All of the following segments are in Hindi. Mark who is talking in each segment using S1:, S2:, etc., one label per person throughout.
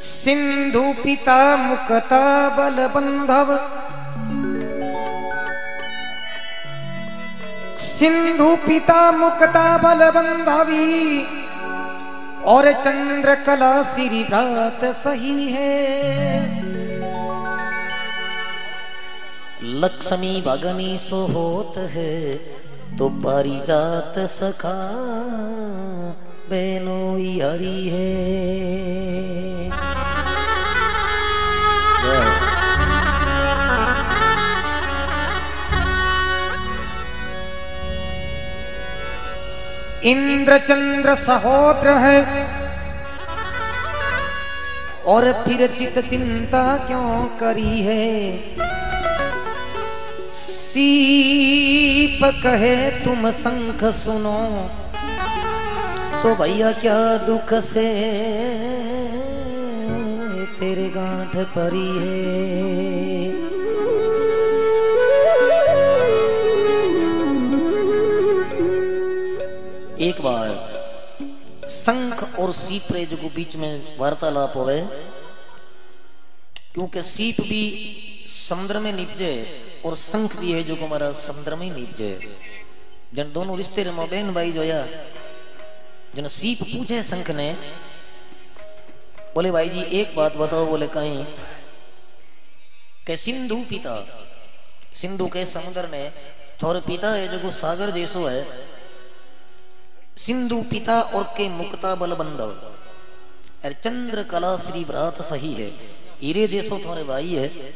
S1: सिंधु पिता मुकता बल बंधव सिंधु पिता मुकता बल बंधवी और चंद्र कला श्री भ्रात सही है।
S2: लक्ष्मी भगनी सो होत है तो पारिजात सखा बेनोई हरी है।
S1: इंद्र चंद्र सहोत्र है। और फिर चित चिंता क्यों करी है? सीप कहे, तुम शंख सुनो।
S2: तो भैया, क्या दुख से तेरे गांठ परी है? एक बार शंख और सीप रे जो बीच में वार्तालाप होवे। क्योंकि सीप भी समुद्र में निपजे और शंख भी है जो हमारा समुद्र में निपजे। जन दोनों रिश्ते रे बहन भाई जोया जन सीप पूछे शंख ने, बोले भाई जी, एक बात बताओ, बोले कहीं, के सिंधु पिता, सिंधु के समुद्र ने थोड़े पिता है जो सागर जैसो है सिंधु पिता और के मुक्ता बल और चंद्र कला श्री व्रत सही है। हीरे जैसो थोड़े भाई है।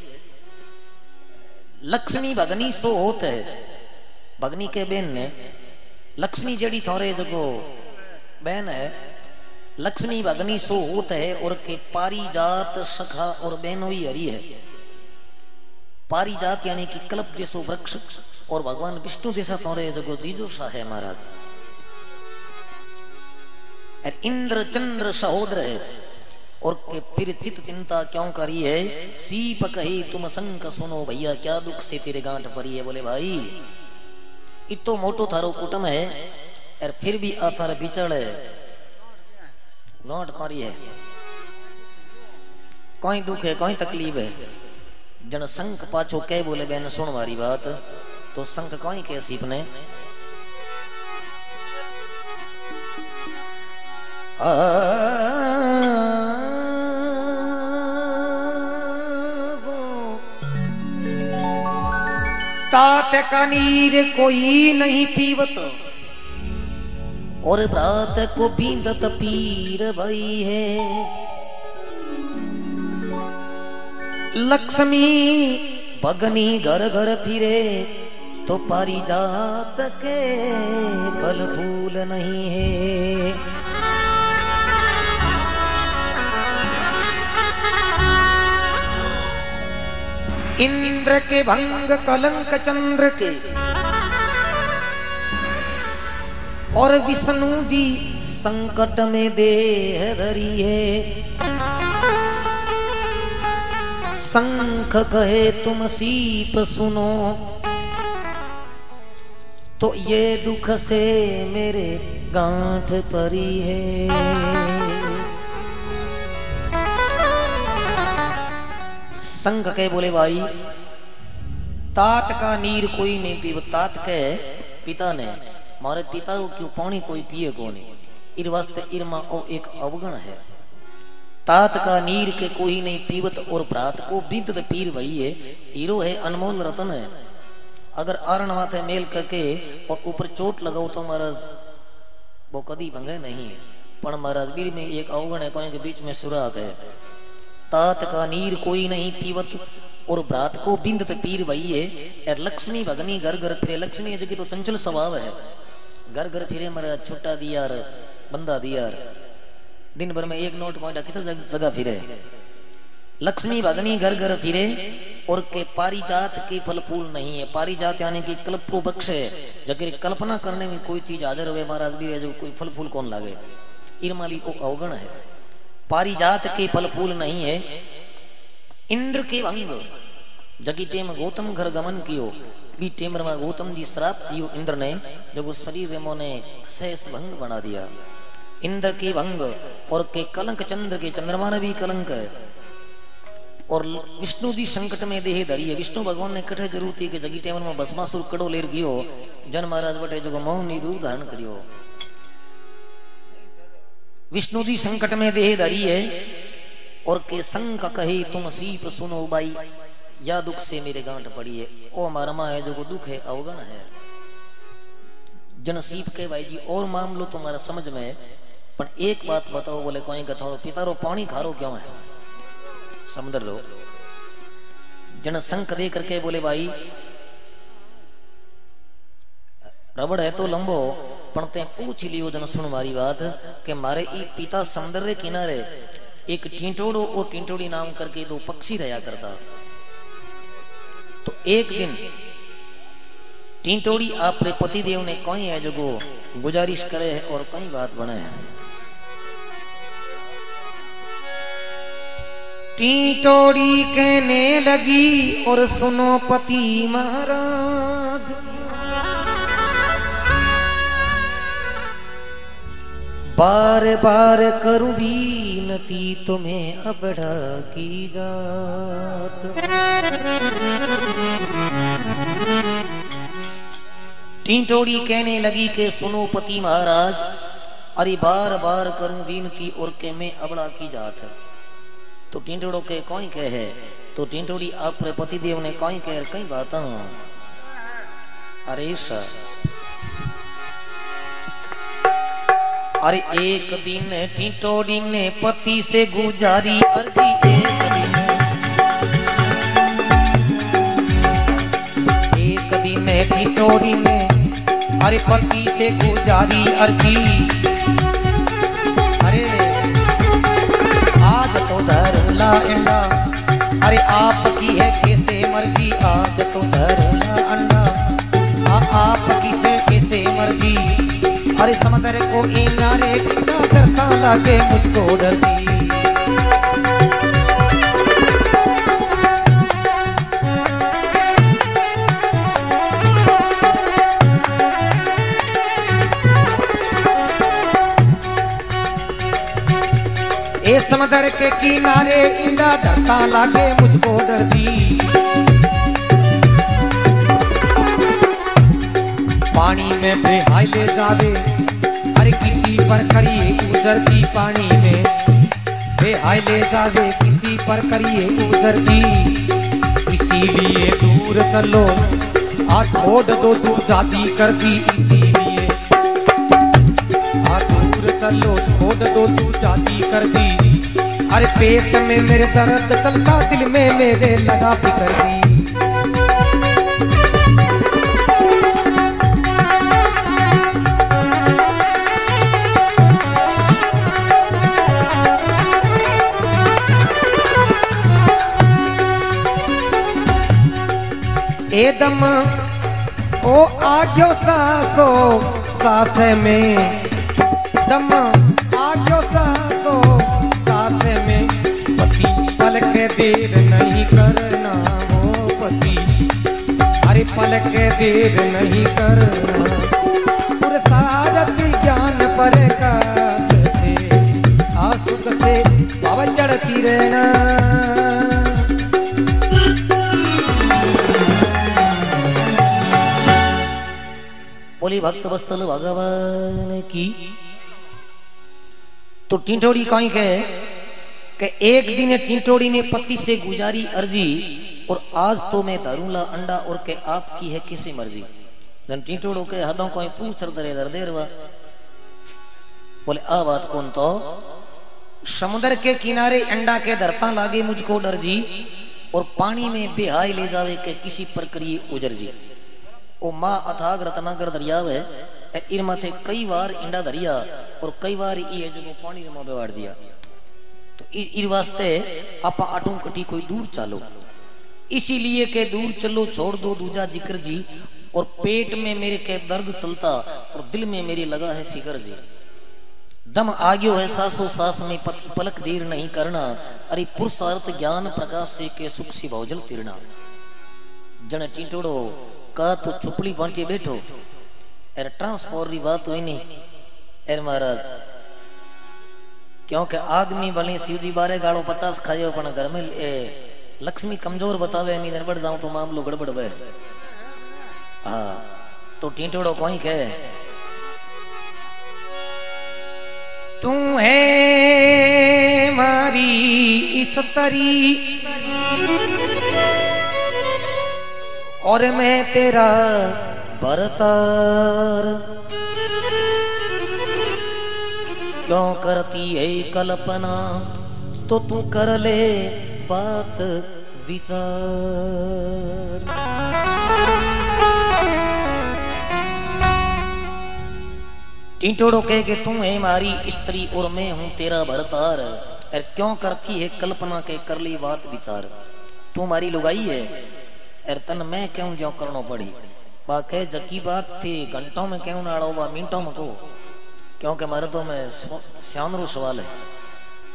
S2: लक्ष्मी भगनी सो होत है। भगनी के बेन ने लक्ष्मी जड़ी थोड़े जो बहन है। लक्ष्मी भगनी सो होत है और के पारिजात सखा और बहनोई हरी है। पारिजात यानी कि कल्प जैसो वृक्ष और भगवान विष्णु जैसा थोड़े जो दीजो शाह है महाराज। और इंद्र चंद्र सहोदर है। और फिर चित चिंता क्यों करी है? सीप कही, तुम संक सुनो भैया, क्या दुख से तेरे गांठ परी है? बोले, भाई, इतो मोटो थारो कुटुम है, और फिर भी आथार बिचड़ है। गांठ करी है। कोई दुख है, कोई तकलीफ़ है। जन संक पाछो कह बोले, बहन, सुन मारी बात। तो संक कोई कह सीप
S1: तात का नीर कोई नहीं पीवत,
S2: और रात को बींदत पीर भई है।
S1: लक्ष्मी
S2: भगनी घर घर फिरे तो पारिजात के फल फूल नहीं है।
S1: इंद्र के भंग कलंक चंद्र के। और विष्णु जी
S2: संकट में देह धरी है। शंख कहे, तुम सीप सुनो। तो ये दुख से मेरे गांठ परी है। संघ के बोले, भाई, तात का नीर कोई नहीं पी तात के पिता ने, मारे पिता को क्यों पानी कोई पिए को इर वास्ते इरमा ओ एक अवगण है। तात का नीर के कोई नहीं पीवत और भ्रात को बिद पीर वही है हीरो है, अनमोल रतन है। अगर आरण माथे मेल करके और ऊपर चोट लगाओ तो महाराज, वो कदी भंगे नहीं है। पर महाराज, वीर में एक अवगण है कोई के बीच में सुराग है। तात का नीर कोई नहीं पीवत, और भ्रात को बिंद पीर वही है। लक्ष्मी भगनी घर घर फिरे, लक्ष्मी जगह तो चंचल स्वभाव है। घर घर फिरे मरा छुट्टा दियार, बंदा दियार। दिन भर में एक नोट पॉइंट कितना जगह फिरे। लक्ष्मी भगनी घर घर फिरे, और के पारिजात के फल फूल नहीं है। पारिजात यानी कि कल्पो वृक्ष है। जगह कल्पना करने में कोई चीज़ हाजिर हुए महाराज भी है जो कोई फल फूल कौन लागे। इरमाली को अवगण है। पारिजात के फल फूल नहीं है। इंद्र के भंग जगी टेम गौतम घर गमन कियो। बी टेमर में गौतम जी श्राप दियो इंद्र ने। जो वो शरीर रेमो ने शेष भंग बना दिया। इंद्र के भंग और के कलंक चंद्र के चंद्रमा ने भी कलंक है। और विष्णु जी संकट में देह धरी है। विष्णु भगवान ने कठे ज़रूर थी कि जगी टेमन में भस्मासुर कड़ो लेर गयो। जन महाराज बटे जो मौनी रूप धारण करियो। विष्णु जी संकट में देह धरी है और के संग कहे, तुम सीप सुनो बाई या दुख से मेरे गांठ पड़ी है। ओ मरमा है, जो को दुख है, अवगण है। जन सीप के भाई जी, और मामलो तुम्हारा समझ में पर एक बात बताओ, बोले, कोई कथारो पितारो पानी खारो क्यों है? समुद्र लो। जन संक दे करके बोले, भाई, रबड़ है तो लंबो पण ते पूछ लियो जन सुन मारी बात कि मारे ई पिता समुद्र रे किनारे एक टींटोड़ो और टींटोड़ी नाम करके दो पक्षी रहा करता। तो एक दिन टींटोड़ी आपरे पति देव ने कोई है जो गुजारिश करे है और कई बात बने है।
S1: टीटोड़ी कहने लगी और सुनो पति महाराज।
S2: बार बार करूँ बीनती तुम्हें अबड़ा की जात। टीटोड़ी कहने लगी के सुनो पति महाराज, अरे बार बार करूँ बीनती और के मैं अबड़ा की जात। तो टीटोड़ो के कौन कह तो टीटोड़ी आप पति देव ने कौन कह कई बात अरे सर अरे एक दिन टिटोड़ी ने पति से गुजारी अर्जी एक दिन एक दिन टिटोड़ी ने अरे पति से गुजारी अर्जी अरे आज तो धरला अंडा अरे आपकी है कैसे मर्ज़ी आज तो धरला अंडा आ, आपकी से कैसे मर्ज़ी। अरे समंदर को इनारे कितना करता लागे मुझको डरती।
S1: समंदर के किनारे इंदा धरता लागे मुझको डरती। पानी में बेहाय ले जावे। अरे किसी पर करिए गुजरती पानी में। बेहाय ले जावे, किसी पर करिए उजरती इसीलिए दूर चलो आ छोड़ दो, तू जाती करती इसीलिए। आ दूर चलो छोड़ दो, तू जाती करती। अरे पेट में मेरे दर्द चलता, दिल में मेरे लगा फिकर एकदम ओ आग्यो सासो सास में। दम आग्यो सासो सास में। पति पल के देर नहीं करना हो पति। अरे पल के देर नहीं करना। पुरसारत ज्ञान पर कास से आसुक से पवन चढ़ती रहना।
S2: बोली भक्त वस्तल भगवान की। तो टिंटोड़ी कहीं के कि एक दिन टिंटोड़ी ने पति से गुजारी अर्जी और आज तो मैं धरूला अंडा और के आपकी है किसी मर्ज़ी। जन टिंटोड़ो के हदों को पूछ दरे दर देर वा। बोले, आ बात कौन तो?
S1: समुद्र के किनारे अंडा के धरता लागे
S2: मुझको डर जी और पानी में बेहाय ले जावे के किसी प्रक्रिया उजर जी। ओ माँ अथाग रत्नाकर दरियाव है इन माथे कई बार इंडा दरिया, और कई बार ये जो पानी में माँ बेवाड़ दिया। तो इन वास्ते आप आटू कटी कोई दूर चालो। इसीलिए के दूर चलो, छोड़ दो दूजा ज़िक्र जी, और पेट में मेरे के दर्द चलता, और दिल में मेरी लगा है फिकर जी। दम आग्यो है सासो सास में पलक देर नहीं करना, अरे पुरुषार्थ ज्ञान प्रकाश से के सुख सी भौजल तिरना। जन चींटोड़ो का तो चुपड़ी बांटे बैठो एर ट्रांसपोर री बात हुई नहीं एर महाराज क्योंकि आदमी भले शिव जी बारे गाड़ो पचास खाए पण घर में ए, लक्ष्मी कमज़ोर बतावे नहीं गड़बड़ जाऊँ तो मामलो गड़बड़ वे हाँ तो टीटोड़ो कोई कहे
S1: तू है मारी इस तरी
S2: और मैं तेरा भरतार क्यों करती है कल्पना? तो तू कर ले बात विचार। टीटोड़ो कह के तू है मारी स्त्री और मैं हूँ तेरा भरतार और क्यों करती है कल्पना के कर ली बात विचार? तू मारी लुगाई है? और तन मैं क्यों जो करनो पड़ी? बाके जकी बात थी, घंटों में क्यों ना बा, मिनटों में को? क्योंकि मर्दों में श्यामरू सवाल है।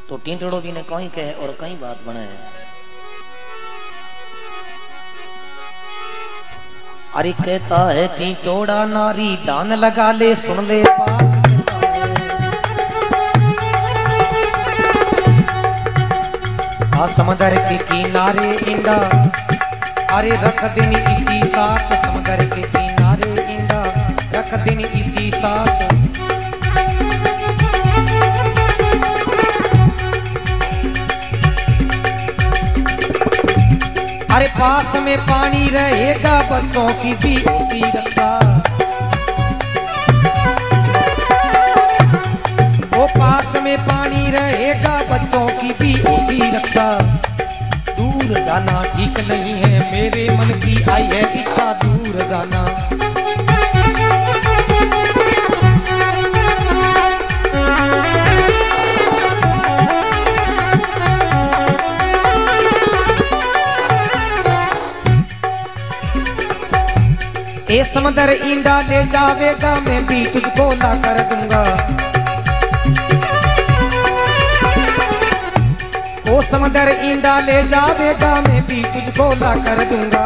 S2: तो टीटड़ो भी ने कहीं कहे और कहीं बात बने है अरे कहता है, टीटोड़ा नारी दान लगा ले, सुन ले
S1: आ समंदर के किनारे इंदा अरे रख दिन इसी साथ, समंदर के किनारे इंदा रख दिन इसी साथ। अरे पास में पानी रहेगा, बच्चों की भी होती रक्षा। वो पास में पानी रहेगा, बच्चों की भी होती रक्षा। दूर जाना। ठीक नहीं है, मेरे मन की आई है इच्छा दूर जाना। ए समंदर ईंडा ले जावेगा, मैं भी तुझको ला कर दूँगा। समंदर ईंडा ले जावेगा, मैं भी तुझको ला कर दूँगा।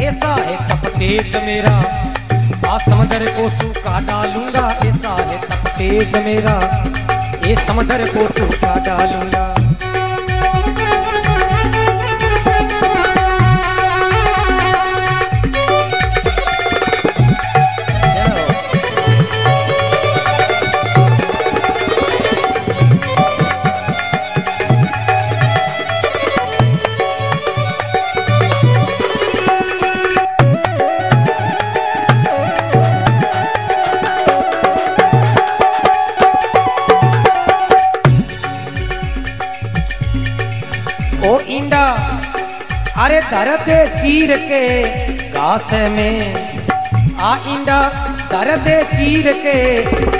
S1: ऐसा है तपतेज मेरा, आ समंदर को सूखा डालूँगा। ऐसा है तपतेज मेरा, ये समंदर को सूखा डालूँगा। चीर के घास में आ इंडा दर्द चीर के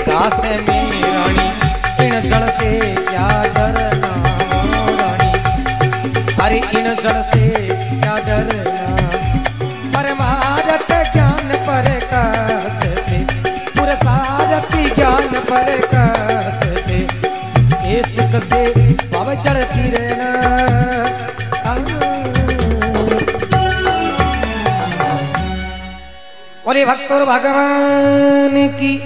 S1: घास में रानी। इन जल से क्या डरना रानी। अरे इन जल से क्या डरना परमारत ज्ञान पर कास से ज्ञान पर कास से। ये सुख से और भक्त और भगवान की।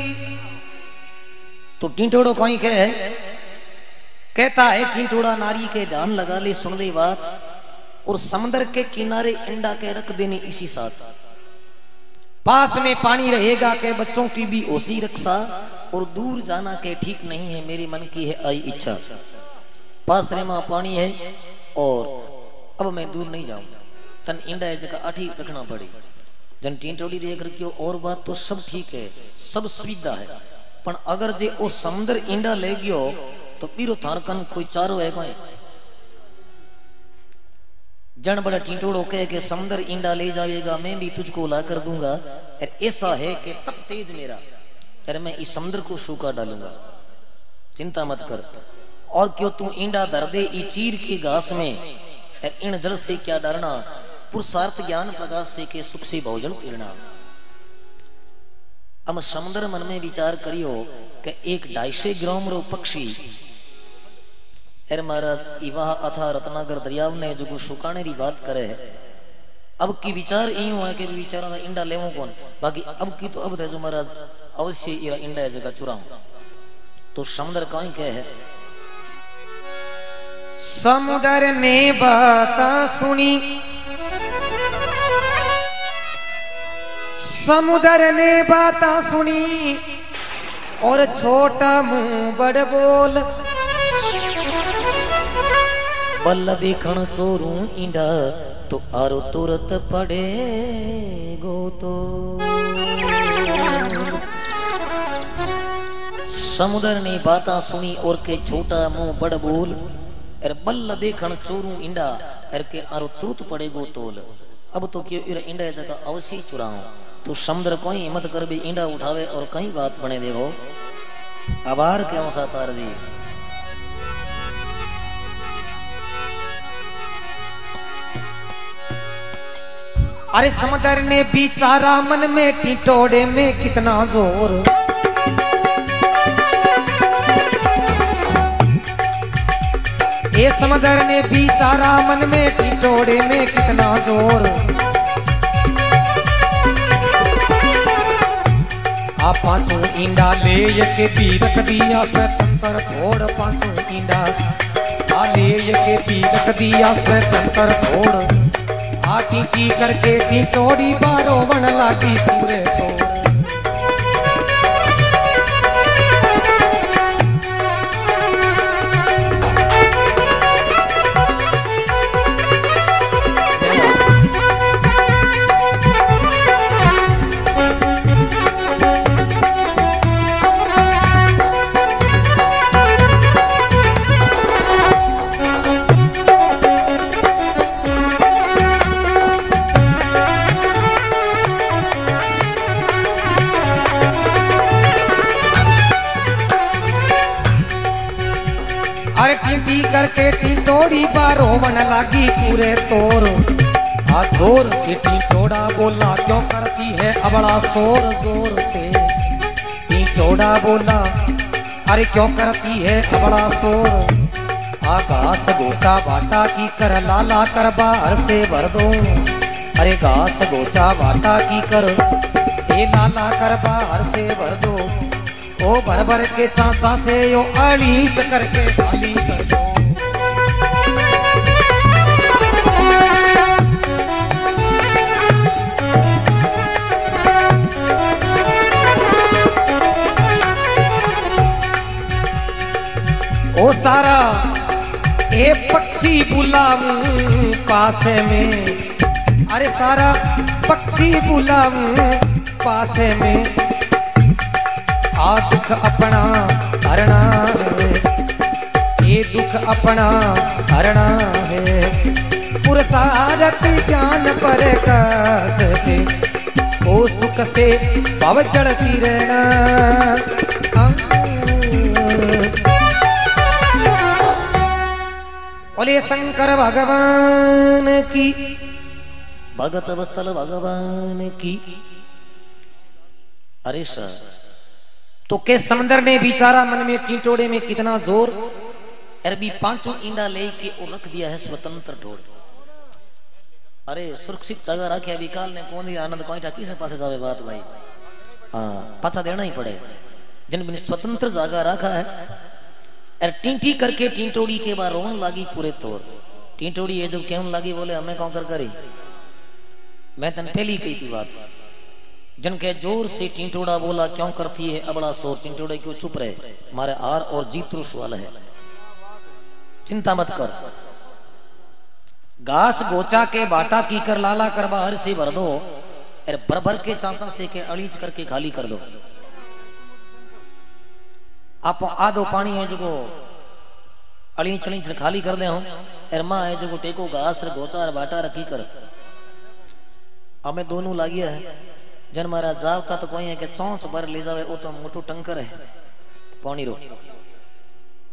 S2: तो टीटोड़ो कहीं कहे, कहता है, टीटोड़ा नारी के ध्यान लगा ले, सुन ले बात, और समंदर के किनारे इंडा के रख देने इसी साथ।
S1: पास में पानी रहेगा
S2: के बच्चों की भी ओसी रक्षा, और दूर जाना के ठीक नहीं है, मेरे मन की है आई इच्छा। पास रे माँ पानी है, और अब मैं दूर नहीं जाऊँगा तन इंडा है जगह आठी रखना पड़े। जन टीटोड़ी देख रखी हो, और बात तो सब ठीक है, सब सुविधा है। पण अगर जे ओ समुद्र इंडा ले गयो तो पीरो थारकन कोई चारो है कोई। जन बड़ा टीटोड़ो कह के समुद्र इंडा ले जाएगा, मैं भी तुझको ला कर दूँगा। और ऐसा है कि तब तेज मेरा अरे मैं इस समुद्र को सूखा डालूँगा। चिंता मत कर। और क्यों तू इंडा धर दे, ई चीर की घास में इन जल से क्या डरना? पुरुषार्थ ज्ञान प्रकाश से के सुख से भोजन पीरना। अब समुद्र मन में विचार करियो कि एक ढाईसे ग्राम रो पक्षी अरे महाराज इवाह अथा रत्नागर दरियाव ने जो सुकाने री बात करे। है अब की विचार यूँ है कि विचारा का इंडा लेवो कौन? बाकी अब की तो अब है जो महाराज, अवश्य इरा इंडा है जगह चुराऊं। तो समुद्र कहीं कहे है?
S1: समुदर ने बात सुनी समुदर ने बात सुनी और छोटा मुँह बड़ बोल
S2: बल देखण चोरू ईंडा तो आरो तुरत पड़े गो तो। समुद्र ने बाता सुनी और के छोटा मुँह बड़ बोल, अर बल देखण चोरू ईंडा, अर के आरो तुरत पड़े गो तोल। अब तो क्यों इरा ईंडा जगह अवश्य चुराऊं। तो समुद्र कोई हिम्मत कर भी ईंडा उठावे और कहीं बात बने देखो। आभार क्यों सा तार दी
S1: अरे समुदर ने बिचारा मन में टिटोड़े में कितना ज़ोर। ये समुदर ने बिचारा मन में टिटोड़े में कितना ज़ोर। आ पाँचों ईंडा ले ये के पीरक दिया स्वतंत्र थोड़ पासू आ ले ये के पीरक दिया स्वतंत्र आती की करके चोड़ी बारो बन लागी पूरे। बन लागी पूरे तोर। आ ज़ोर से टिंटोड़ा बोला, क्यों करती है अबड़ा शोर? ज़ोर से टिंटोड़ा बोला, अरे क्यों करती है अबड़ा शोर? आ घास गोटा बाटा की कर, लाला कर बाहर से भर दो। अरे घास गोटा बाटा की कर, ए लाला कर बाहर से भर दो। ओ भर भर के चाचा से यो अलीट करके खाली कर दो। ओ सारा, ए पक्षी बुलाऊं पासे में। अरे सारा, पक्षी बुलाऊं पासे में। आ दुख अपना हरना है। ये दुख अपना हरना है। पुरसारत ज्ञान पर कस ओ सुख से भव चढ़ती रहना बोले शंकर भगवान की।
S2: भगत वस्तल भगवान की। अरे सर।
S1: तो के समंदर ने बिचारा मन में टीटोड़े में कितना ज़ोर?
S2: अरबी पाँचों ईंडा ले के और रख दिया है स्वतंत्र ढोल। अरे सुरक्षित जगह रखे विकाल ने कौन ही आनंद कोईटा किसे पास जावे बात भाई। हाँ पता देना ही पड़े। जिन बिन स्वतंत्र जगह रखा है अरे टींटी करके टींटोड़ी के बाद रोन लागी पूरे तौर। टींटोड़ी ये जो क्यों लागी बोले, हमें कौन कर करी? मैं तन पहली कही थी बात। जिनके ज़ोर से टिंटोड़ा बोला, क्यों करती है अबड़ा शोर? टिंटोड़े क्यों चुप रहे? हमारे आर और जीतरू सवाल है। चिंता मत कर। घास गोचा के बाटा की कर लाला कर बाहर से भर दो। अरे भर के चांता से के अड़ीच करके खाली कर दो। आप आधो पानी है जो अड़ीच अड़ीच खाली कर दे हो अरे है जो टेको घास गोचा और बाटा रखी कर। हमें दोनों लागिया है। जन मारा जावता तो कोई है कि चौंस भर ले जावे वो तो मोटू टंकर है। पानी रो।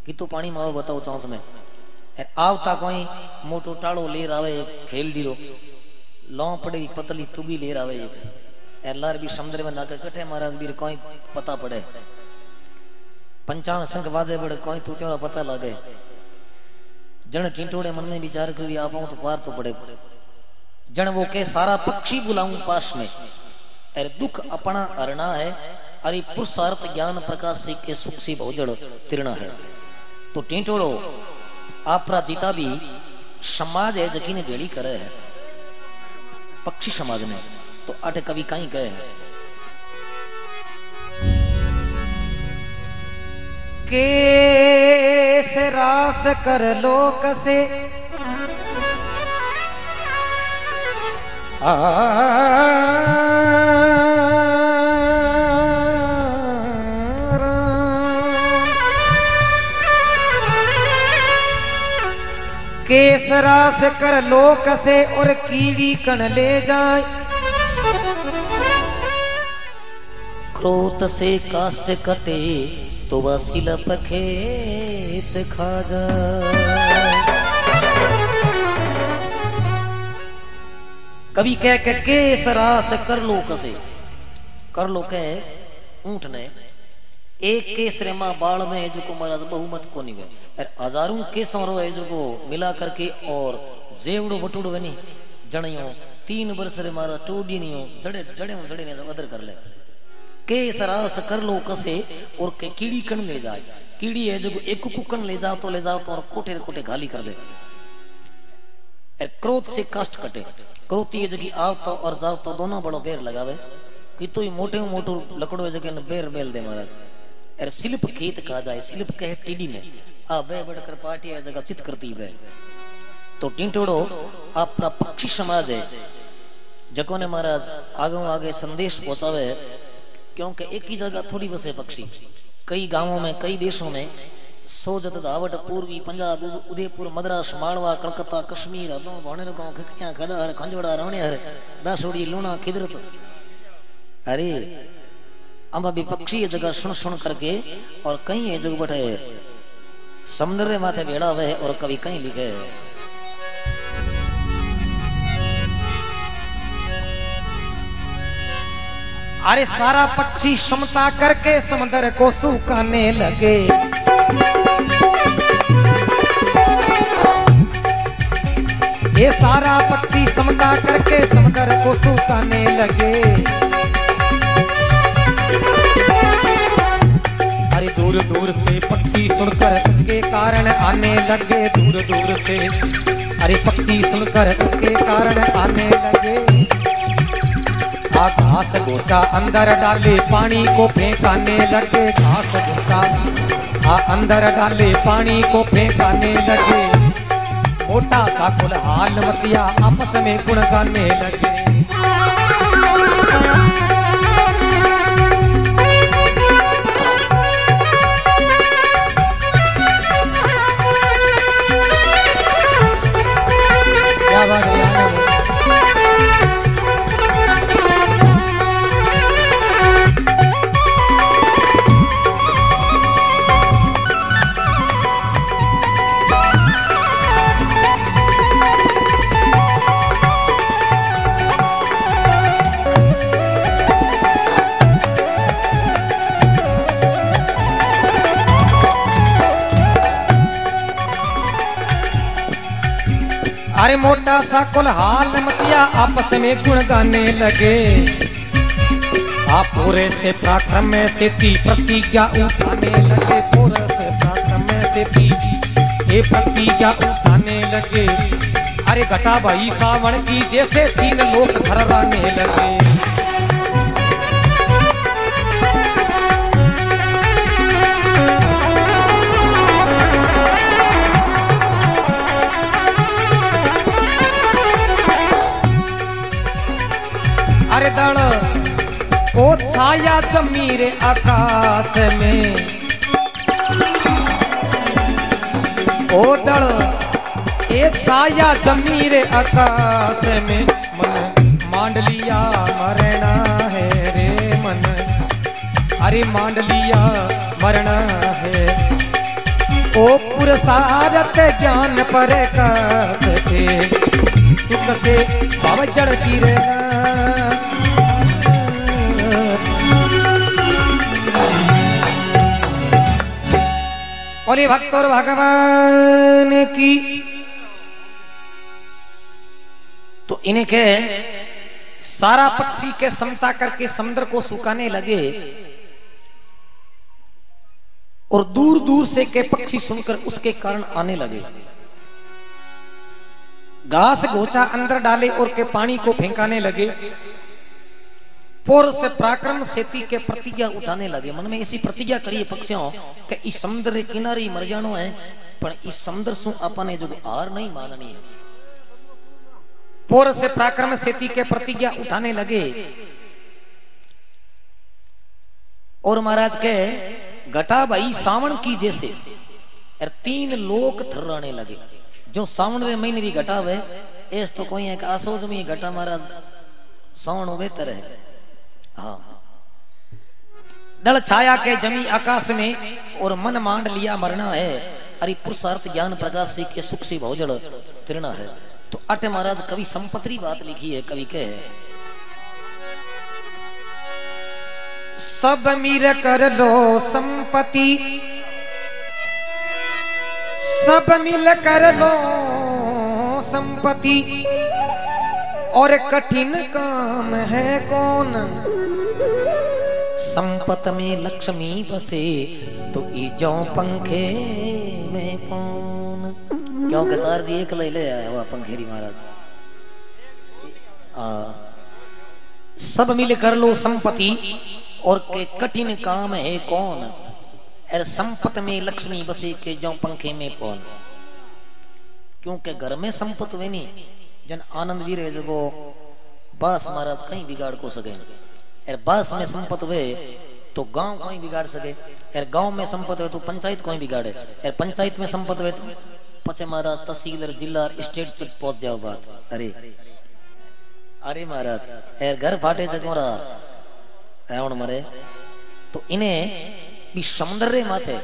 S2: कितो पानी माओ बताओ चौंस में। आवता कोई मोटो टाड़ो ले रावे खेल दी रो। लौ पड़ी पतली तुगी ले रावे एक। लार भी समुद्र में नाके कठे, महाराज बीर कोई पता पड़े। पंचावन संख वादे बड़े कोई तू त्यों पता लगे? जन टिंटोड़े मन में विचार करी आप तो पार तो पड़े। जन वो के सारा पक्षी बुलाऊं पास में। अरे दुख अपना अरना है, अरे पुरुषार्थ ज्ञान प्रकाश से के सुख से बहुजड़ तिरना है। तो टिंटोड़ो, आपरा जीता भी समाज है जकी ने भेड़ी करे है। पक्षी समाज ने तो अटे कभी कहीं गए है।
S1: केस रास कर लोक से केस रास कर लोक से और कीवी कण ले जाए
S2: क्रोध से काष्ट कटे तो वह सिलप खेत खा जाए कभी कह के केस रास कर लो कसे, कर लो कह ऊँट ने। एक केस रे माँ बाल में जो को महाराज बहुमत को नहीं और हज़ारों केसों रो है जो को मिला करके और जेवड़ो बटुड़ो बनी जणियो, तीन वर्ष रे मारा टोडी नहीं हो, जड़े जड़े जड़े ने अदर कर ले। के सरास कर लो कसे और के कीड़ी कण ले जाए। कीड़ी है जो एक कुकन ले जाओ तो ले जाओ तो और कोटे कोटे गाली कर दे। क्रोध से कष्ट कटे। क्रोधी है जगी आओ तो और जाओ तो दोनों बड़ो बेर लगावे। कि तो मोटे मोटो लकड़ो जगह बेर बेल दे महाराज। और सिलिप खेत कहा जाए, सिलिप कहे टीडी में, आ बे बढ़कर पार्टी है जगह चित करती है तो टिंटोड़ो, आपका पक्षी समाज है। जको ने महाराज आगे आगे संदेश पहुंचावे। क्योंकि एक ही जगह थोड़ी बसे पक्षी। कई गाँवों में, कई देशों में सोजत दावट पूर्वी पंजाब, उदयपुर, मद्रास, मालवा, कलकत्ता, कश्मीर अदो भाणेर दासोड़ी, लूणा, खिदरत। अरे अब अभी पक्षी ये जगह सुन सुन करके और कहीं ये जगह बैठे समुद्र माथे बेड़ा हुए और कभी कहीं लिखे।
S1: अरे सारा पक्षी समता करके समुद्र को सुखाने लगे। ये सारा पक्षी समता करके समुद्र को सुखाने लगे। अरे दूर दूर से पक्षी सुनकर उसके कारण आने लगे। दूर दूर से अरे पक्षी सुनकर उसके कारण आने लगे। घास गोटा अंदर डाले, पानी को फेंकाने लगे घास गोटा। आ, अंदर डाले, पानी को फेंकाने लगे। मोटा सा कुल हाल मतिया आपस में गुण गाने लगे। अरे मोटा सा हाल मतिया, आपस में गुण गाने लगे। आप पूरे से पराक्रम में से ती प्रतिज्ञा उठाने लगे। पूरे से पराक्रम में से ती ये प्रतिज्ञा उठाने लगे। अरे घटा भाई सावण की जैसे तीन लोग धरवाने लगे। दड़ ओ छाया जमीरे आकाश में। ओ दड़ ए छाया जमीरे आकाश में। मन मांडलिया मरना है रे मन। अरे मांडलिया मरना है। ओ पुरसारत ज्ञान पर से सुख से जड़ की रहना बोले भक्त और भगवान की।
S2: तो इन्हें सारा पक्षी के समता करके समुद्र को सुखाने लगे और दूर दूर से के पक्षी सुनकर उसके कारण आने लगे।
S1: घास घोचा अंदर डाले और के पानी को फेंकाने लगे। पोर से पराक्रम सेती के
S2: प्रतिज्ञा उठाने लगे। मन में ऐसी प्रतिज्ञा करिए पक्षियों, कि इस समुद्र किनारे मर जानो है, पर इस समुद्र सु अपने जो हार नहीं माननी है।
S1: पोर से पराक्रम सेती के प्रतिज्ञा उठाने लगे।
S2: और महाराज के घटा भाई सावन की जैसे, और तीन लोग थर्राने लगे। जो सावन रे महीने भी घटा हुए, ऐस तो कोई एक आसोज में घटा महाराज सावन बेहतर है हाँ।
S1: दल छाया के जमी आकाश में
S2: और मन मांड लिया मरना है। अरे पुरुषार्थ ज्ञान प्रकाश से के सुख से भोजल तिरना है। तो अट महाराज, कवि संपत्ति बात लिखी है, कवि के।
S1: सब मीर कर लो संपत्ति। सब मिल कर लो संपत्ति। और कठिन काम है कौन?
S2: संपत में लक्ष्मी बसे तो इजो पंखे में कौन? क्यों गतार जी एक ले ले आया हुआ पंखेरी महाराज? आ, सब मिल कर लो संपत्ति और के कठिन काम है कौन? अरे संपत में लक्ष्मी बसे के जो पंखे में कौन? क्योंकि घर में संपत वे नहीं जन आनंद भी रहे जगो बस महाराज कहीं बिगाड़ को सके। अरे बस में संपत हुए तो गाँव कोई बिगाड़ सके। अरे गाँव में संपत हुए तो पंचायत कोई बिगाड़े। अरे पंचायत में संपत हुए तो पचे महाराज तहसील जिला, स्टेट तक पहुँच जाओ बात। अरे अरे महाराज, अरे घर फाटे जगो रावण मरे। तो इन्हें भी समुद्र रे माथे।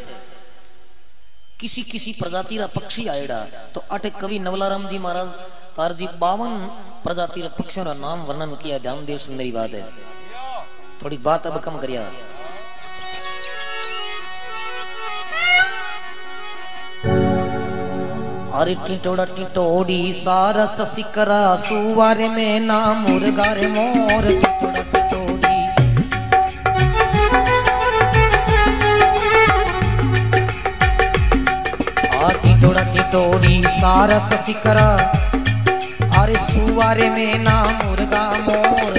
S2: किसी किसी प्रजाति रा पक्षी आएड़ा तो अटे कवि नवलाराम जी महाराज कार जी बावन प्रजाति पक्षियों का नाम वर्णन किया, ध्यान देव सुंदरी बात है। थोड़ी बात अब कम करिया। अरे टिटोड़ा टिटोड़ी सारस सिकरा, सुवारे में ना मुर्गारे मोर टिटोड़ा टिटोड़ी आ टिटोड़ा टिटोड़ी
S1: सारस सिकरा, अरे सुवारे में ना मुर्गा मोर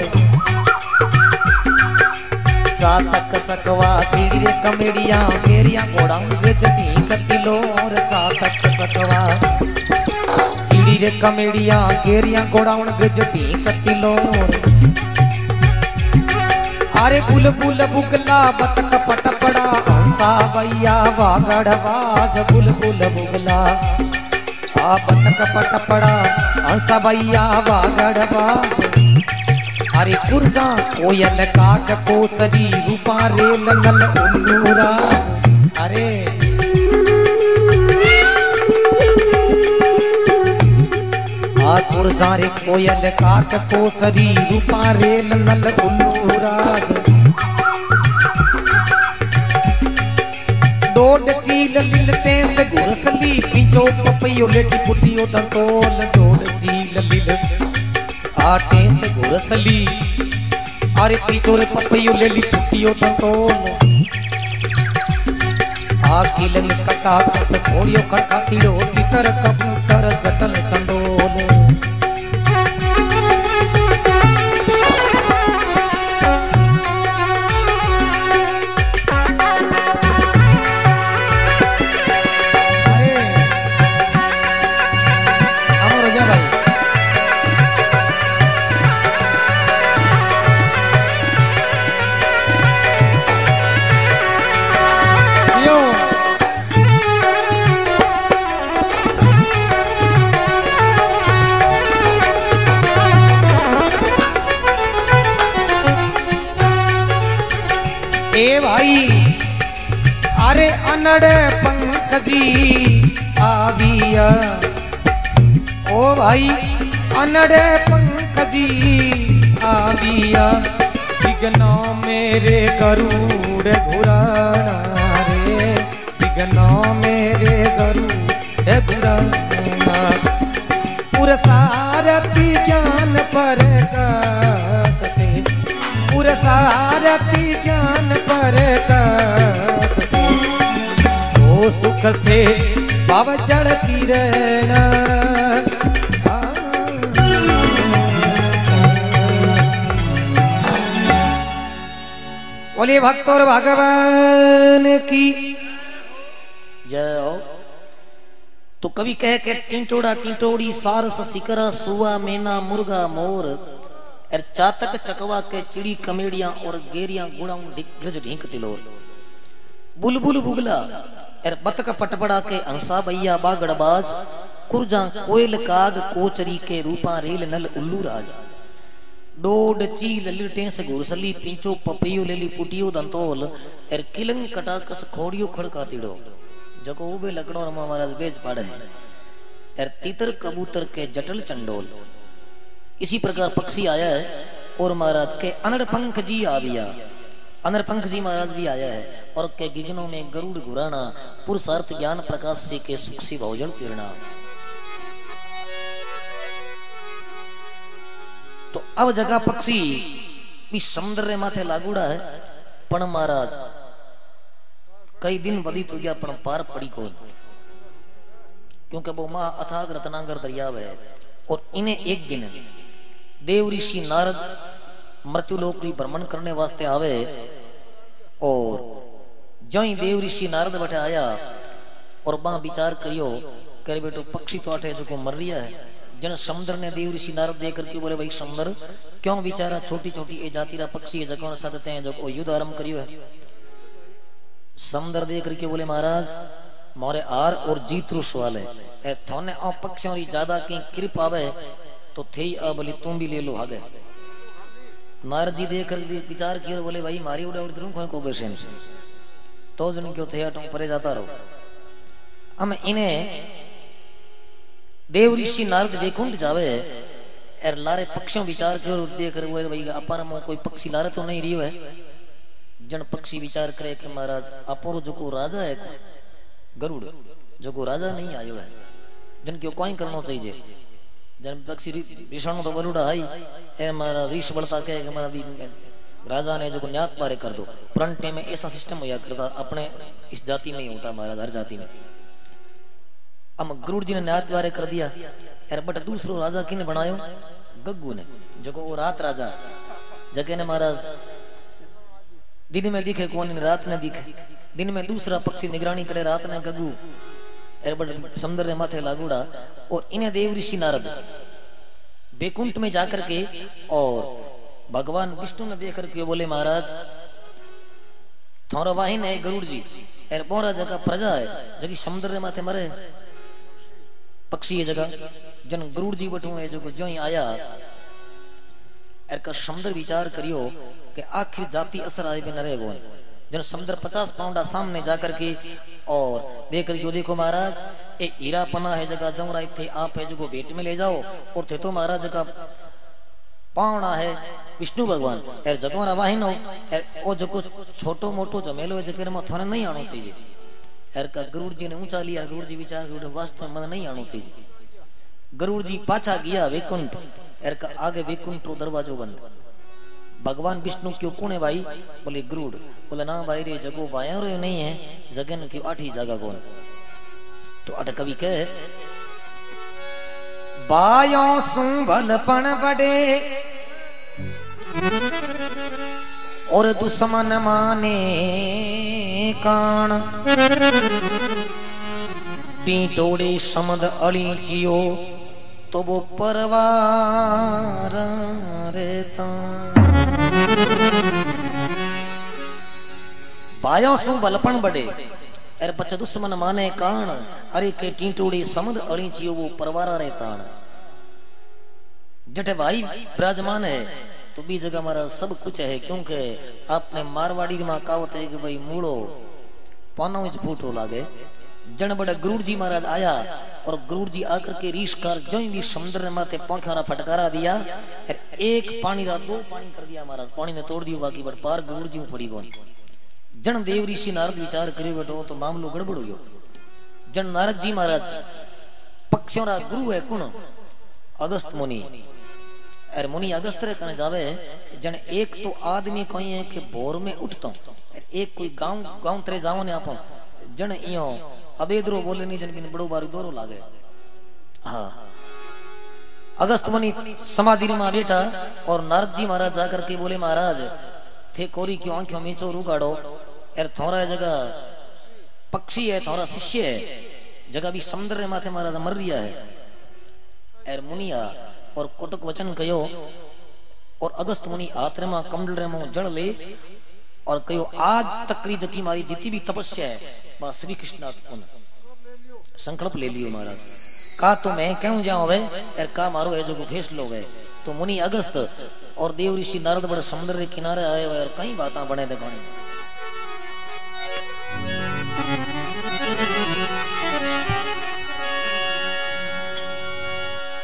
S2: सातक सकवा धीरे कमेड़िया मेरिया घोड़ा बेचती कतिलोर सातक सकवा
S1: सीढ़ी कमेड़िया केरिया गोडाउन गजटी कतिलोर अरे बुल बुल बुगला बतक पटपड़ा हंसा भैया वागड़ बाज बुल बुल बुगला। आ बतक पटपड़ा हंसा भैया वागड़ अरे कुर्जा कोयल काक कोसरी, रूपा रे लंगल उन्नूरा। अरे। आतुर जारे कोयल काक कोसरी, रूपा रे लंगल उन्नूराज डोड चील लिलते से गुरसली पिंचो पपैयो लेटी पुटियो दंतोल। डोड चील लिल आटे से गुरसली। अरे पिंचो रे पपैयो लेली पुटियो दंतोल आखिलन कटा कस कोड़ियो कटा तिड़ो तितर कबूतर जटल भाई अरे अनड़ पंकजी आविया ओ भाई, अनड़ पंकजी आविया विघ्ना मेरे गरुड़ घुराना रे। विघ्ना मेरे गरुड़ घुराना करता। ओ सुख से पाव चढ़ की रहना बोलिए भक्त और भगवान की।
S2: जय हो। तो कभी कह के टिंटोड़ा टिंटोड़ी, सारस सिकरा सुआ मेना, मुर्गा, मोर। और चातक चकवा के चिड़ी कमेड़िया और गेरिया गुड़ाऊ दिग्गज ढींक तिलोर बुलबुल बुगला और बतक पटपड़ा के हंसा भैया बागड़बाज कुरजा कोयल काग कोचरी के रूपा रेल नल उल्लू राज। डोड चील लिटे से घुड़सली पिंचो पपियो लेली पुटियो दंतोल और किलंग कटाकस खोड़ियो खड़का तिड़ो। जको उबे लकड़ो रमा महाराज बेच पाड़े। और तीतर कबूतर के जटल चंडोल। इसी प्रकार पक्षी आया है और महाराज के अनर पंख जी आ गया अनर पंख जी महाराज भी आया है और के गिगनों में गरुड़ घुराना, पुरुषार्थ ज्ञान प्रकाश से के सुखसी भोजन पीरना। तो अब जगह पक्षी, भी समुद्र माथे लागूड़ा है, पण महाराज, कई दिन व्यतीत हो गया पण पार पड़ी को क्योंकि वो माँ अथाग रत्नागर दरियाव है और इन्हें एक दिन देव ऋषि नारद मृत्युलोक की भ्रमण करने वास्ते आवे और जो ही देव ऋषि नारद बैठे आया और बा विचार करियो करे बेटो, पक्षी तो अठे जो को मर रिया है जन समुद्र ने देव ऋषि नारद देख करके बोले, भाई समुद्र, क्यों बेचारा छोटी छोटी ए जातिरा पक्षी है जगह साधते हैं, जो युद्ध आरंभ करियो है? समुद्र देख करके बोले, महाराज, मारे आर और जीत रुष वाले ए थोने आ पक्षियों री ज़्यादा की कृपा आवे तो थे आ बोली, तुम भी ले लो आगे नारद जी देख विचार और बोले, भाई, मारी उड़ा उड़ दूँ को बेसे तो जन क्यों थे तुम परे जाता रहो। हम इन्हें देव ऋषि नारद वैकुंठ जावे और लारे पक्षियों विचार कर देख कर बोले भाई, अपार में कोई पक्षी लारे तो नहीं रियो है? जन पक्षी विचार करे कि महाराज, अपोरो जो को राजा है, गरुड़ जो को राजा नहीं आयो है। जन क्यों कोई करना चाहिए जन पक्षी विषाणु तो बलुड़ा है ए हमारा ऋष बढ़ता कहे हमारा राजा ने जो न्यात पारे कर दो फ्रंट में ऐसा सिस्टम होया करता, अपने इस जाति में ही होता महाराज हर जाति में। अब गरुड़ जी ने न्यात पारे कर दिया। यार बट दूसरो राजा किने बनायो? गग्गू ने। जो वो रात राजा। जगह ने महाराज दिन में दिखे, कौन रात ने दिखे। दिन में दूसरा पक्षी निगरानी करे रात ने गगू समुद्र ने माथे लागूड़ा और इन्हें देव ऋषि नारद बेकुंठ में जाकर के और भगवान विष्णु ने देख करके बोले, महाराज, थोड़ा वाहिन है गरुड़ जी एर बोरा जगह प्रजा है, जगी समुद्र ने माथे मरे। पक्षी ये जगह, जन गरुड़ जी बटू है, जो जो ही आया एर का समुद्र विचार करियो कि आखिर जाति असर आए बिना रहे गो जन समुद्र पचास पाउंडा सामने जाकर के, और देकर यो देखो महाराज, ए हीरा पना है जगह जमरा थे आप है जो भेंट में ले जाओ, और थे तो महाराज जगह पावना है विष्णु भगवान। एर जगवाना वाहिन, एर ओ जो छोटो मोटो जमेलो है जगह में थाने नहीं आनो चाहिए एर का गरुड़ जी ने ऊँचा लिया गरुड़ जी विचार गरुड़ वास्तव में नहीं आनो चाहिए गरुड़ जी पाछा गया वैकुंठ, एर का आगे वैकुंठ दरवाजो बंद। भगवान विष्णु क्यों कौन है भाई? बोले, गरुड़। बोले, ना भाई रे, जगो वाया रे नहीं है। जगन की आठी जगह कौन? तो अट कवि कहे,
S1: बायों सु भलपण बड़े, और दुश्मन माने कान
S2: टीटोड़े समद अड़ी चियो तो वो परवार रहता बायों सु बलपण बड़े। अरे बच्चा दुश्मन माने कान अरे के टीटोड़ी समद अड़ी चियो वो परवारा रहता जटे भाई विराजमान है तो भी जगह हमारा सब कुछ है, क्योंकि आपने मारवाड़ी में कहावत है कि भाई मूड़ो, पानो इच फूटो लागे। जन बड़ा गुरुड़ जी महाराज आया और गुरुड़ जी आकर के रीश कर जो भी समुद्र माथे पंखारा फटकारा दिया एक पानी रा दो पानी कर दिया महाराज। पानी ने तोड़ दियो, बाकी बड़ पार गुरुड़ जी पड़ी गई जन देव ऋषि नारद विचार करियो, बेटो तो मामलो गड़बड़ हो जन नारद जी महाराज, पक्षियों रा गुरु है कौन अगस्त मुनि। अरे मुनि अगस्त रे कने जावे। जन एक तो आदमी कोई है कि भोर में उठतो। एक कोई गाँव गाँव तरे जावो ने आपो। जन इयो अबेदरो बोले नहीं जनकिन बड़ो बारू दोरो लागे। हाँ। अगस्त मुनि समाधि में बैठा और नारद जी महाराज जाकर के बोले, महाराज, थे कोरी क्यों आँखों मीचो रुगाड़ो यार थोड़ा जगह पक्षी है, थोड़ा शिष्य है। जगह भी समुद्र रे माथे महाराज मर रिया है। एर मुनिया और कोटक वचन कयो और अगस्त मुनि आत्र में कमल रे में जड़ ले और कयो आज तक जकी मारी जितनी भी तपस्या है वह श्री कृष्ण उन। संकल्प ले लियो महाराज। का तो मैं क्यों जाऊँ वे यार का मारो है जो को फैसलो वे तो मुनि अगस्त और देव ऋषि नारद बड़े समुद्र के किनारे आए हुए और कई बातें बने कहानी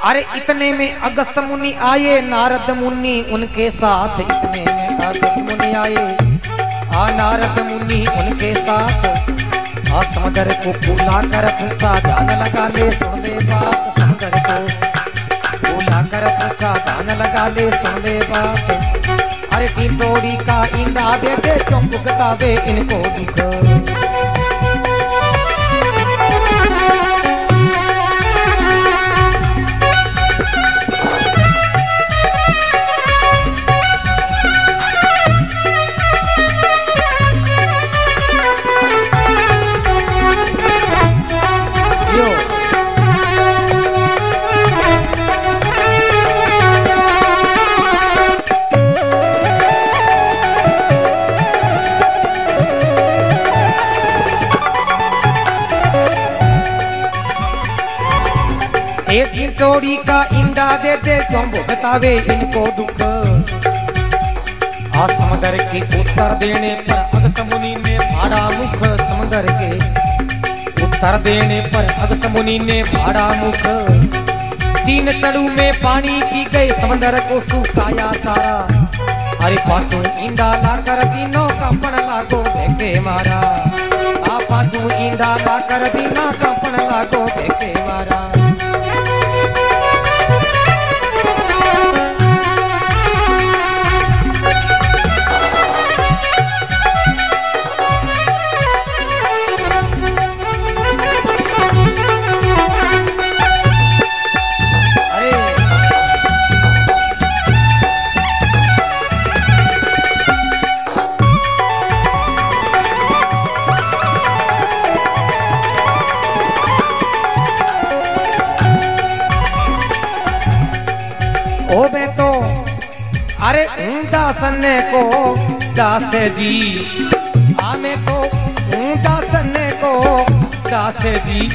S1: अरे इतने में अगस्त मुनि आए, नारद मुनि उनके साथ इतने में अगस्त मुनि आए। आ नारद मुनि उनके साथ। आ समुद्र को फूला कर पूछा जान लगा ले, सुन ले बात। समगर को फूला कर पूछा जान लगा ले, सुन ले बात। अरे टिंडोरी का इंदा दे दे, क्यों भुगतावे इनको दुख? एक का इंडा दे दे क्यों भुगतावे इनको दुख आ समुद्र के उत्तर देने पर अगस्त मुनि ने भाड़ा मुख समुद्र के उत्तर देने पर अगस्त मुनि ने भाड़ा मुख तीन चड़ू में पानी पी गए समंदर को सुखाया सारा अरे पाँचों इंडा लाकर तीनों कंपन लागो देखे मारा आ पाँचों इंडा लाकर तीनों कंपन लागो देखे मारा दासन को दास जी। आमे को हूँ दासन को दास जी।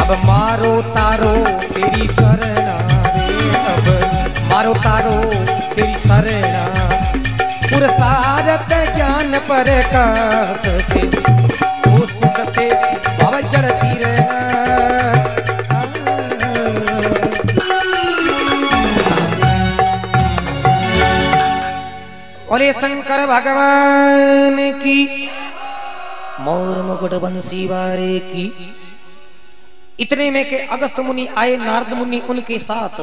S1: अब मारो तारो तेरी शरणा रे अब मारो तारो तेरी शरणा पुरसारत ज्ञान पर कस से ये शंकर भगवान की।
S2: मोर मुकुट बंसी वारे की।
S1: इतने में के अगस्त मुनि आए, नारद मुनि उनके साथ।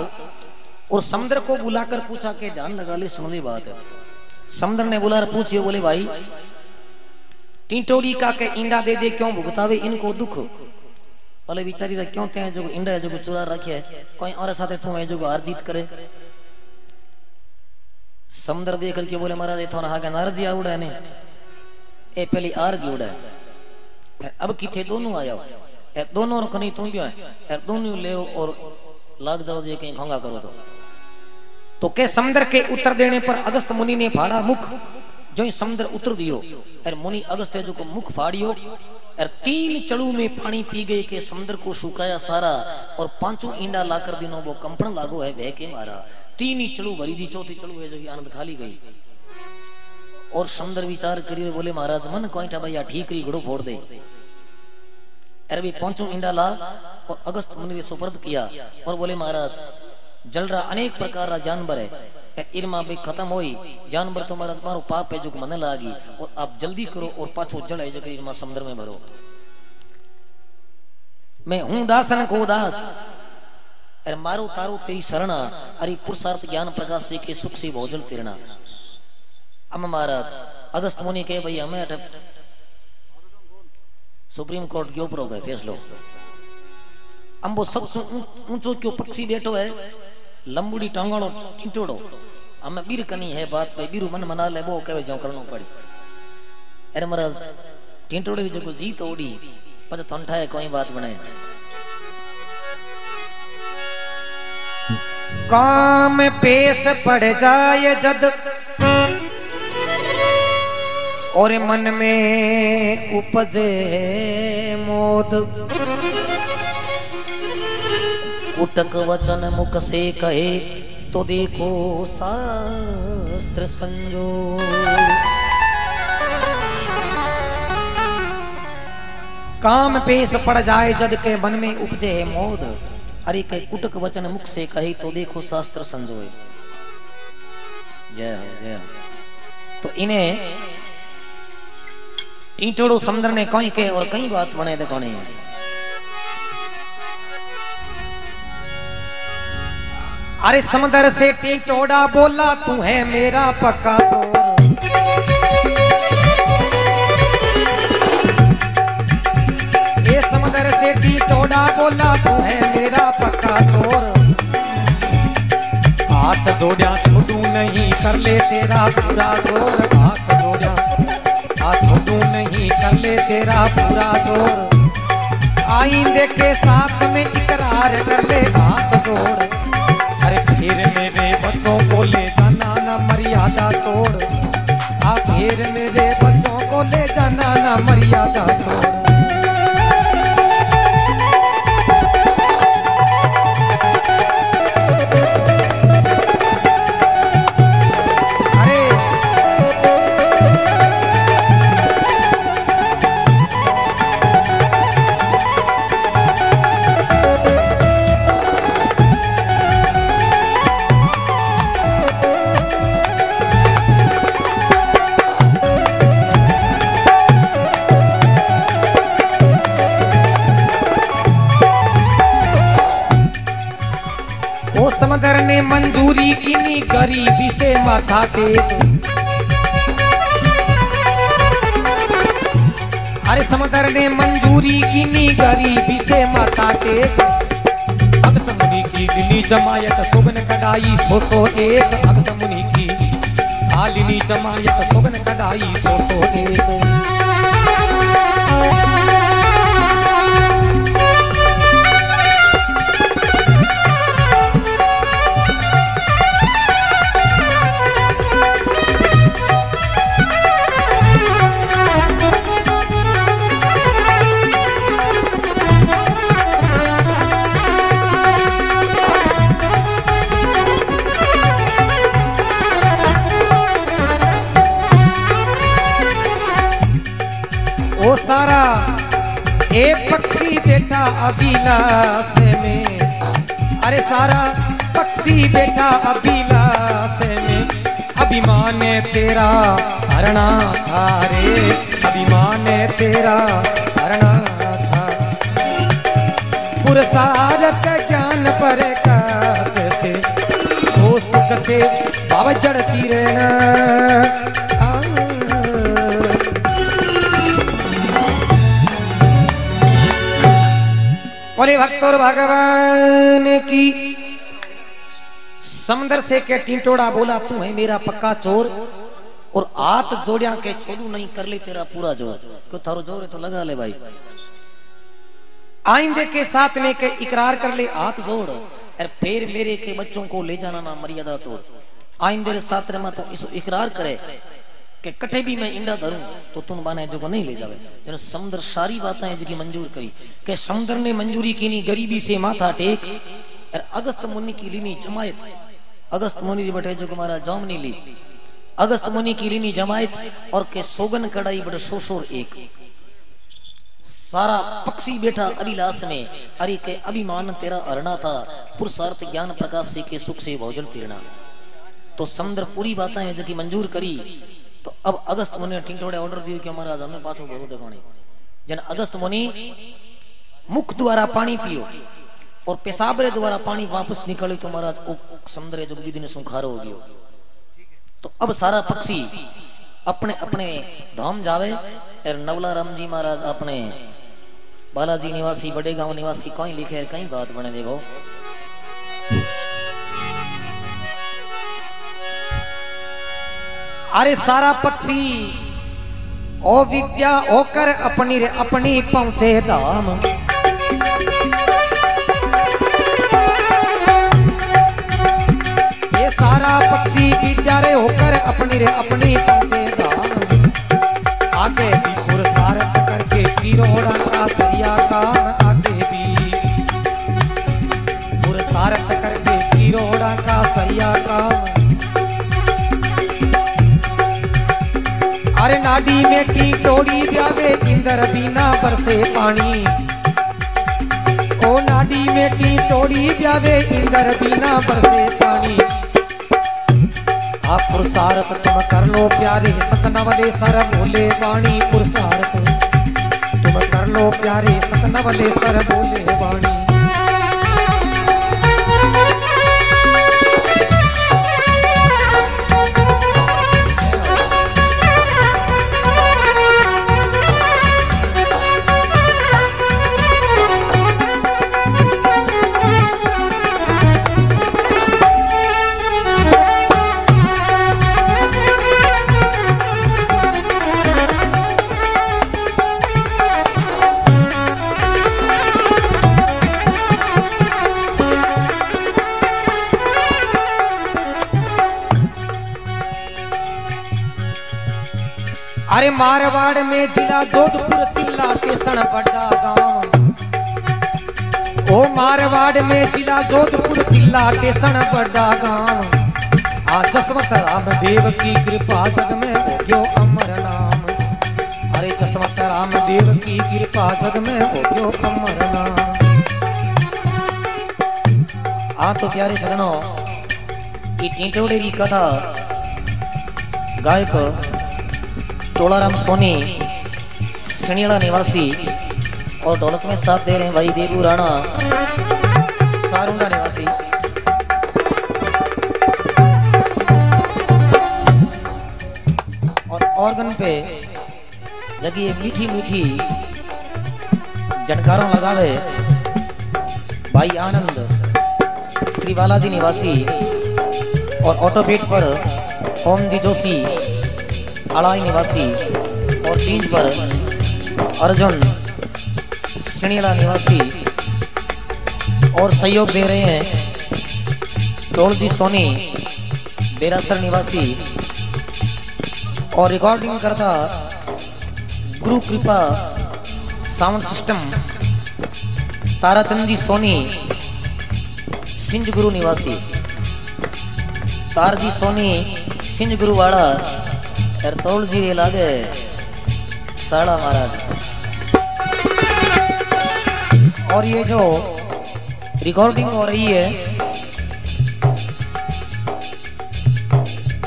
S2: और समुद्र को बुलाकर पूछा के ध्यान लगा ले, सुन बात। है समुद्र ने बुला पूछिए बोले, भाई
S1: टिंटोड़ी का के इंडा दे दे, क्यों
S2: भुगतावे इनको दुख? बोले बिचारी क्यों ते जो इंडा है, जो चुरा रखे कोई और साथ है, जो हार जीत करे? समुद्र देख के बोले, महाराज ये थोड़ा हागे नारद जी आउड़ा ने ए, पहली आर की उड़ा है अब किथे दोनों आया ए, दोनों रो कनी तू भी है। ए, दोनों ले और लग जाओ जे कहीं भंगा करो तो।
S1: तो के समुद्र के उत्तर देने पर अगस्त मुनि ने फाड़ा मुख? जो ही समुद्र उतर दियो
S2: और मुनि अगस्त जो को मुख फाड़ियो और तीन चड़ू में पानी पी गए के समुद्र को सुखाया सारा, और पाँचों ईंडा लाकर दिनों वो कंपन लागो है, वह के मारा? तीन ही चड़ू भरी दी चौथी चड़ू है जो कि आनंद खाली गई। और समुद्र विचार करिए बोले, महाराज, मन कोईटा भैया ठीक रही घड़ो फोड़ दे। अरे भी ईंडा ला, और अगस्त मुनि सुपर्द किया। और बोले, महाराज जल रहा अनेक प्रकार का जानवर है। इरमा भी खत्म हुई। जानवर तो महाराज, मारो पाप है जो मन लागी। और आप जल्दी करो और पाछो जड़ है जो इरमा समुद्र में भरो। मैं हूँ दासन को दास अरे मारो तारो तेरी शरणा। अरे पुरुषार्थ ज्ञान प्रकाश से के सुख से भोजल फिरना अम महाराज, अगस्त मुनि के भाई हमें सुप्रीम कोर्ट के ऊपर हो गए फैसलो। अंबो सबसे ऊंचो क्यों पक्षी बैठो है? लंबुड़ी टांगड़ो टीटोड़ो हमें बीर कनी है बात पे, बीरू मन मना ले वो कहे जो करनो पड़ी। अरे महाराज, टिंटोड़े जो जीत ओड़ी, पर थन ठाए कोई बात बने।
S1: काम पेश पड़ जाए जद। और मन में उपजे मोद।
S2: कुटक वचन मुख से कहे तो देखो शास्त्र संजो।
S1: काम पेश पड़ जाए जद के मन में
S2: उपजे मोद। अरे के कुटक वचन मुख से कहे तो देखो शास्त्र संजोए। जय हो जय हो। तो इन्हें टीटोड़ो समुद्र ने कहीं के और कई बात बने देखो नहीं
S1: अरे समुद्र से टीटोड़ा बोला, तू है मेरा पक्का चोर तेरा पूरा ज़ोर, हाथ जोड़ा। हाथ छोटू नहीं कर तेरा पूरा ज़ोर। आईंदे के साथ में इकरार कर ले हाथ जोड़। अरे फिर मेरे बच्चों को ले जाना ना मर्यादा तोड़। आ फिर मेरे बच्चों को ले जाना ना मर्यादा तोड़। अरे समंदर ने मंजूरी की नी, गरीबी से माथा टेक भगत मुनि की दिली जमायत सुगन कडाई सो सो एक। भगत मुनि की आलिनी जमायत सुगन कडाई सो सो एक। तेरा हरणा था रे अभिमान है तेरा हरणा था। पुरसारत ज्ञान पर काश से हो सुख से बाबा जड़ती रहना। आ, बोले भक्तों भगवान की समंदर से के टिंटोड़ा बोला तू है मेरा पक्का चोर।
S2: और हाथ जोड़िया के छोड़ू नहीं कर ले तेरा पूरा ज़ोर। क्यों थारो ज़ोर है तो लगा ले भाई।
S1: आइंदे के साथ में के इकरार कर ले
S2: हाथ जोड़, और फिर मेरे के बच्चों को ले जाना ना मर्यादा तोड़। आइंदे रे साथ रे तो इस इकरार करे कि कटे भी मैं इंडा धरूं तो तुम बाने जो को नहीं ले जावे। जन समुद्र सारी बातें हैं जिकी मंजूर करी, कि समुद्र ने मंजूरी की नहीं, गरीबी से माथा टेक, और अगस्त मुनि की लीनी जमायत, अगस्त मुनि जी बैठे जो हमारा जौमनी ली। अगस्त मुनि की लीनी जमायत और के सोगन कड़ाई बड़े शोशोर एक। सारा पक्षी बैठा अभिलाष में अरे के अभिमान तेरा अरना था पुरुषार्थ ज्ञान प्रकाश से के सुख से भोजल फिरना तो समुद्र पूरी बातें हैं जो कि मंजूर करी तो अब अगस्त मुनि टिंटोड़े ऑर्डर दियो कि हमारा हमें पाछो भरो देखोने जन अगस्त मुनि मुख द्वारा पानी पियो और पेशाबरे द्वारा पानी वापस निकले तो महाराज समुद्र जो विधि ने सुखारो हो गयो। तो अब सारा पक्षी अपने अपने धाम जावे। और नवला राम जी महाराज अपने बालाजी निवासी, बड़े गाँव निवासी कहीं लिखे, कहीं बात बने, देखो।
S1: अरे सारा पक्षी, ओ विद्या होकर अपनी रे, अपनी पहुँचे धाम। ये पक्षी विद्या रे होकर अपनी रे अपनी पहुँचे आगे भी पुरसारत करके किरोड़ा का सरिया काम आगे भी। पुरसारत करके किरोड़ा का सरिया काम अरे नाडी में की टोड़ी ब्यावे, इंदर बिना बरसे पानी। ओ नाडी में की टोड़ी ब्यावे, इंदर बिना बरसे आप पुरसारत तुम कर लो प्यारे सतनवले सर बोले वाणी पुरसारत तुम कर लो प्यारे सतनवले सर बोले वाणी। जोधपुर जिला टेसन बड़ा गाँव। ओ मारवाड़ में जिला जोधपुर जिला टेसन बड़ा गाँव। आ जसवंत राम देव की कृपा जग में हो गयो अमर नाम। अरे जसवंत राम देव की कृपा जग में हो गयो अमर नाम।
S2: हाँ तो प्यारे सजनों ये टीटोड़े की कथा, गायक तोलाराम सोनी सनियाड़ा निवासी और ढोलक में साथ दे रहे हैं भाई देबू राणा। सारूँगा निवासी। और ऑर्गन पे जगी मीठी मीठी जनकारों लगावे भाई आनंद श्री बालाजी निवासी और ऑटोपेट पर ओम दी जोशी अड़ाई निवासी और तीज पर अर्जुन सिणीला निवासी और सहयोग दे रहे हैं। टोलजी सोनी, बेरासर निवासी और रिकॉर्डिंग करता गुरु कृपा साउंड सिस्टम, ताराचंदी सोनी सिंज गुरु निवासी। तारजी सोनी सिंज गुरु वाड़ा एरतौल जी लागे। साड़ा महाराज और ये जो रिकॉर्डिंग हो रही है,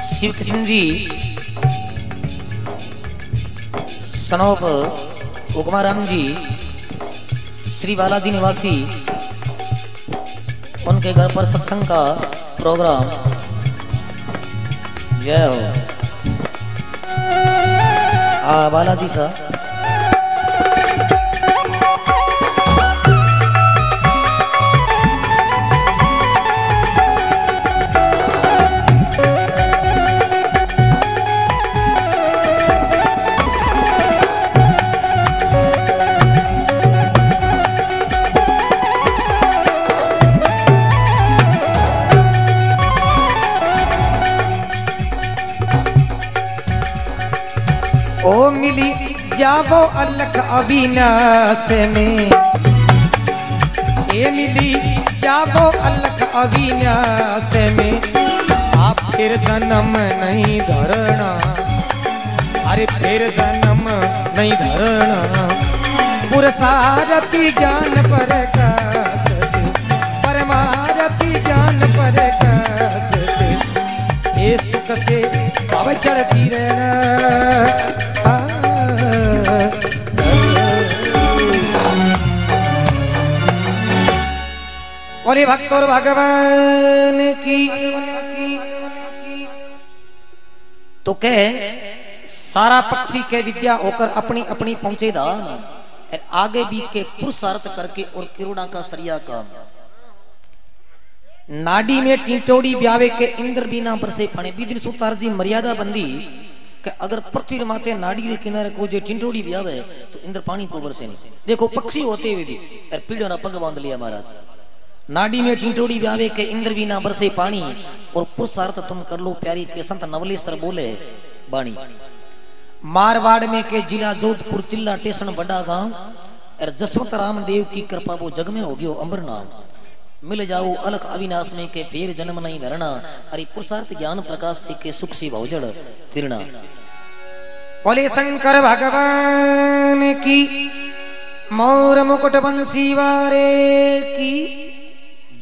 S2: शिव कृष्ण जी, सनोप उकमाराम जी, श्री बालाजी निवासी, उनके घर पर सत्संग का प्रोग्राम जय हो। बालाजी सा
S1: जावो अलख अविनाश में ए मिली, जावो अलग अविनाश में आप फिर जन्म नहीं धरना। अरे फिर जन्म नहीं धरना। पुरसारती ज्ञान पर परमारती ज्ञान पर सुख से बाबा चढ़ती रहना। और भक्त और भगवान की।
S2: तो कह सारा पक्षी के विद्या होकर अपनी अपनी पहुँचे दान आगे भी के पुरुषार्थ करके और किरुणा का सरिया काम नाडी में टिंटोड़ी ब्यावे के इंद्र बिना बरसे फणे बिदिन सुतार जी मर्यादा बंदी कि अगर पृथ्वी माते नाडी के किनारे को जो टिंटोड़ी ब्यावे तो इंद्र पानी को बरसे नहीं। देखो, पक्षी होते हुए भी पीढ़ियों ने पग बाँध लिया महाराज। नाडी में टिंटोड़ी ब्यावे के इंद्र बिना बरसे पानी और पुरुषार्थ तुम कर लो प्यारी के संत नवलेश्वर बोले बाणी। मारवाड़ में के जिला जोधपुर चिल्ला स्टेशन बड़ा गाँव, और जसवंत राम देव की कृपा वो जग में हो गयो अमर नाम मिल जाओ अलख अविनाश में के फेर जन्म नहीं धरना अरे पुरुषार्थ ज्ञान प्रकाश से के सुख सी भौजड़ तिरना।
S1: बोले शंकर भगवान की, मोर मुकुट बंसी वारे की